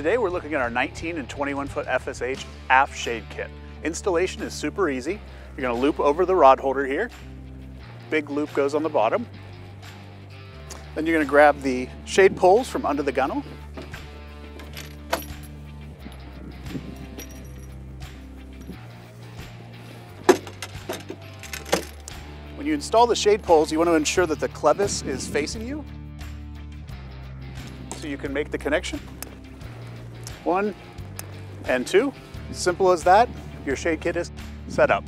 Today we're looking at our 19 and 21 foot FSH aft shade kit. Installation is super easy. You're gonna loop over the rod holder here. Big loop goes on the bottom. Then you're gonna grab the shade poles from under the gunnel. When you install the shade poles, you want to ensure that the clevis is facing you so you can make the connection. One and two, simple as that, your shade kit is set up.